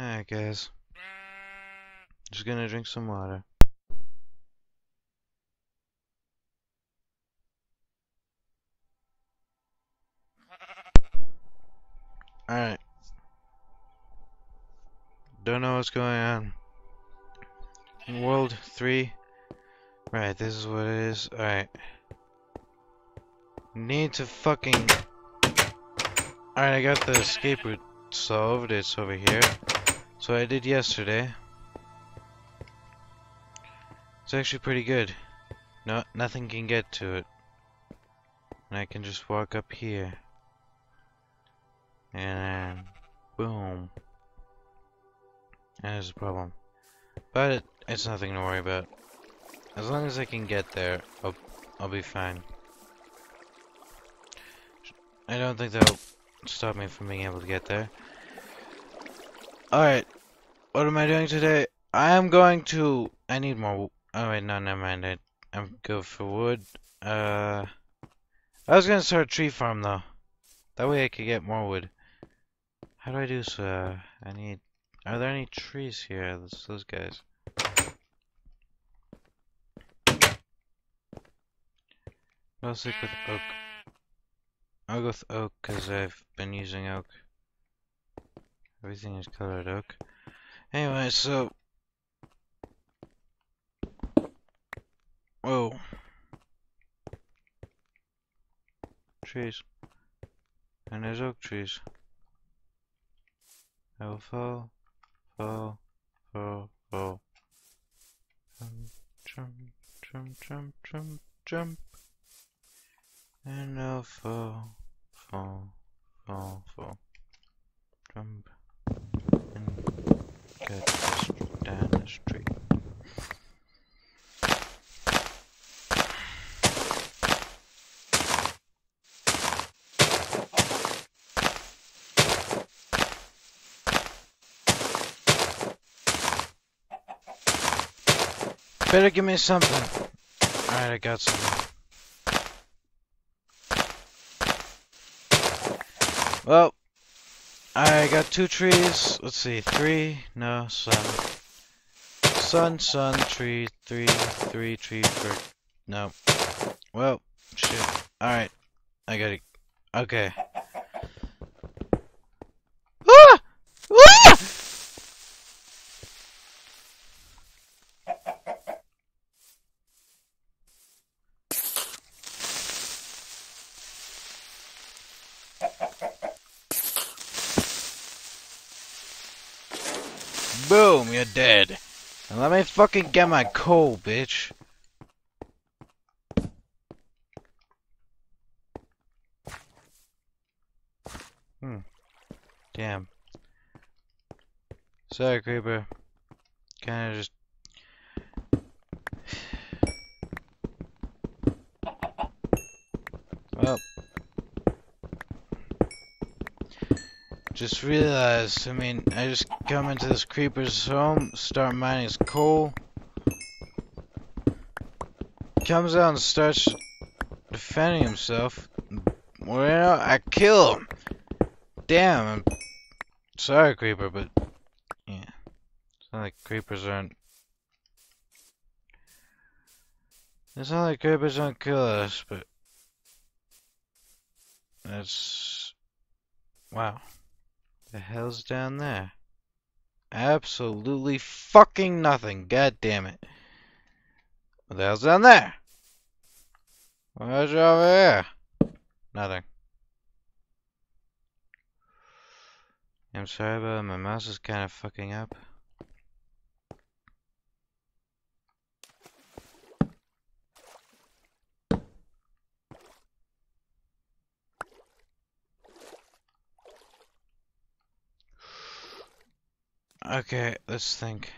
Alright, guys. Just gonna drink some water. Alright. Don't know what's going on. World 3. Right, this is what it is. Alright. Need to fucking... Alright, I got the escape route solved. It's over here. So I did yesterday. It's actually pretty good. No, nothing can get to it. And I can just walk up here. And boom. And there's a problem. But it, it's nothing to worry about. As long as I can get there, I'll, I'll be fine. I don't think that'll stop me from being able to get there. Alright, what am I doing today? I am going to... I need more... Oh wait, no, never mind. I, I'm good for wood. Uh, I was gonna start a tree farm though. That way I could get more wood. How do I do so? I need... Are there any trees here? Those, those guys. I'll stick with oak. I'll go with oak because I've been using oak. Everything is colored oak. Anyway, so... Whoa. Trees. And there's oak trees. I will fall, fall, fall, fall. Jump, jump, jump, jump, jump. And I'll fall, fall, fall, fall. Jump. Get down the street. Better give me something. Alright, I got something. Well, I got two trees. Let's see, three. No, sun. Sun, sun, tree, three, three, tree, for no. Well, shit. Alright. I gotta. Okay. Boom, you're dead. Let me fucking get my coal, bitch. Hmm. Damn. Sorry, creeper. Kinda just... Well. Just realized, I mean, I just come into this creeper's home, start mining his coal. Comes out and starts defending himself. Well, I kill him. Damn, sorry, creeper, but yeah, it's not like creepers aren't. It's not like creepers don't kill us, but that's wow. The hell's down there? Absolutely fucking nothing. God damn it. What the hell's down there? What's over here? Nothing. I'm sorry, but my mouse is kind of fucking up. Okay, let's think.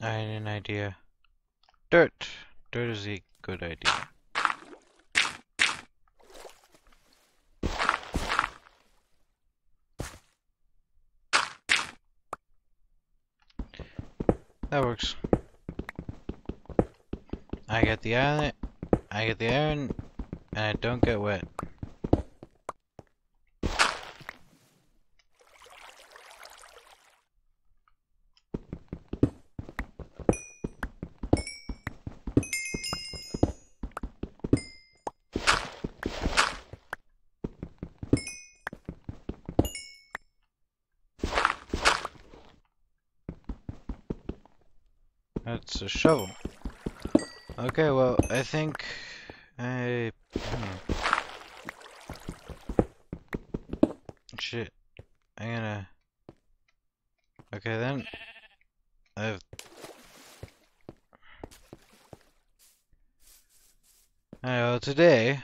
I had an idea. Dirt. Dirt is a good idea. That works. I get the iron, I get the iron, and I don't get wet. That's a shovel. Okay, well, I think I... Hmm. Shit. I'm gonna... Okay, then. I've... Alright, well, today...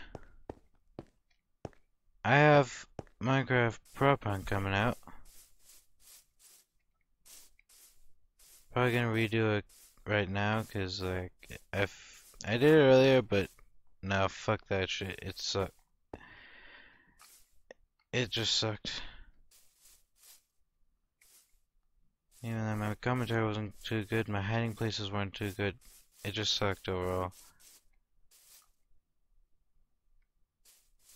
I have Minecraft Prop Hunt coming out. Probably gonna redo it right now, cause like, if I did it earlier, but no, fuck that shit. It sucked. It just sucked. Even though my commentary wasn't too good, my hiding places weren't too good. It just sucked overall.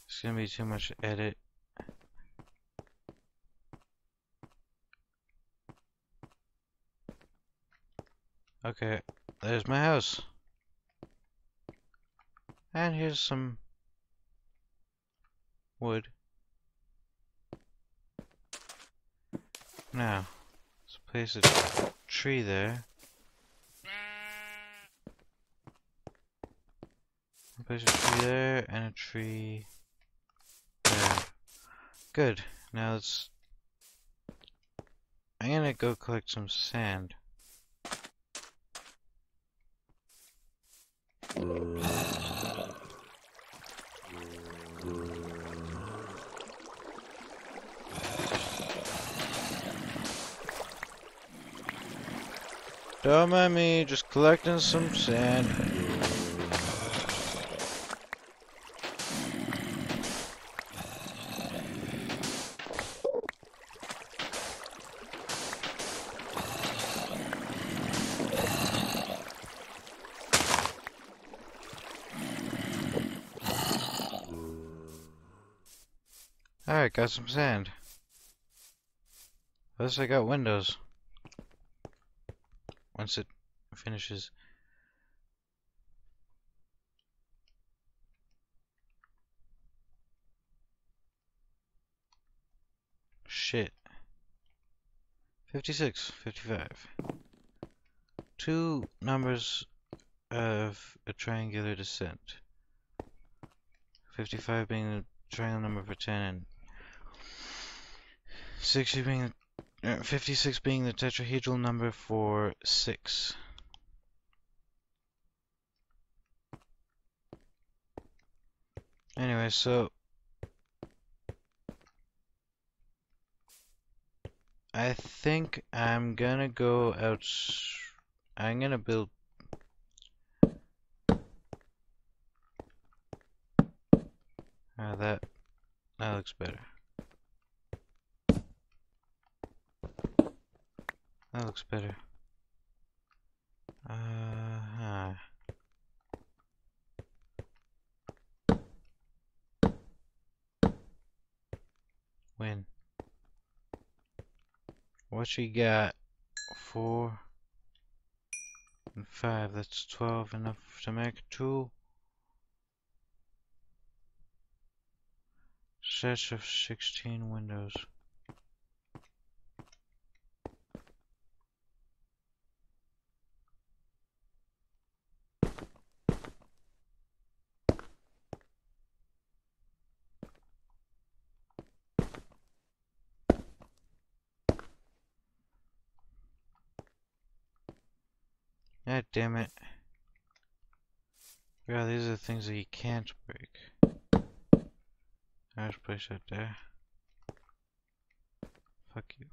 It's gonna be too much edit. Okay, there's my house. And here's some wood. Now, let's place a tree there. Place a tree there and a tree there. Good. Now let's. I'm gonna go collect some sand. Don't mind me, just collecting some sand. Got some sand. At least I got windows. Once it finishes. Shit. 56, 55. Two numbers of a triangular descent. 55 being the triangle number for 10 and 60 being uh, 56 being the tetrahedral number for 6. Anyway, so I think I'm gonna go out. I'm gonna build. Uh, that that looks better. That looks better. Uh huh. Win. What she got? Four and five. That's twelve enough to make two. Sets of sixteen windows. God damn it. Yeah, these are the things that you can't break. There's a place out there. Fuck you.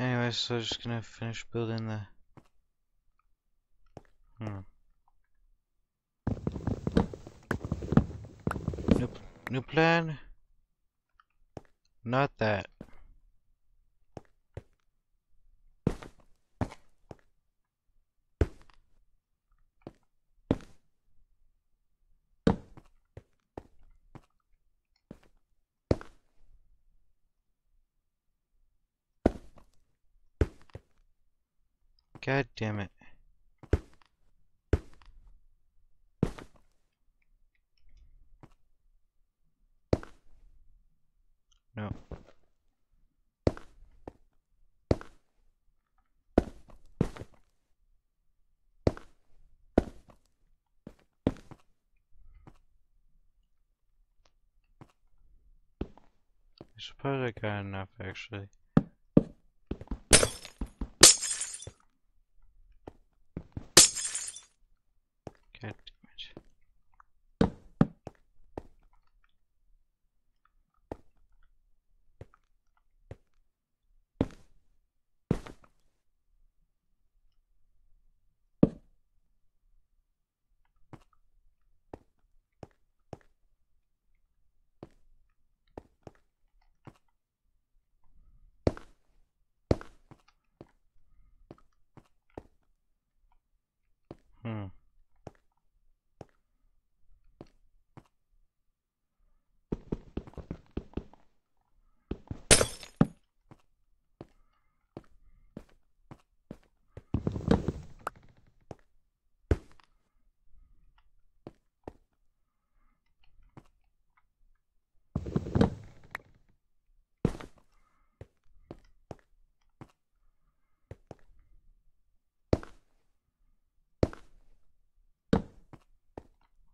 Anyway, so I'm just gonna finish building the. Hmm. New, new plan? Not that. God damn it. No. I suppose I got enough actually. God damn it. Hmm.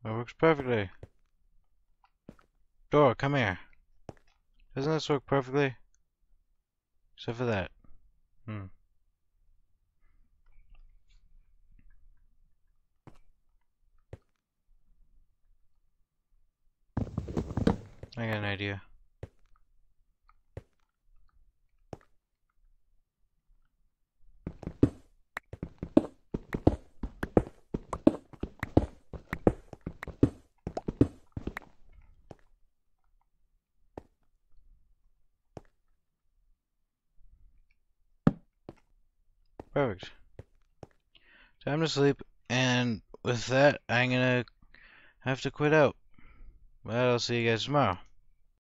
That works perfectly. Door, come here. Doesn't this work perfectly? Except for that. Hmm. I got an idea. Perfect. Time to sleep, and with that, I'm gonna have to quit out. But I'll see you guys tomorrow.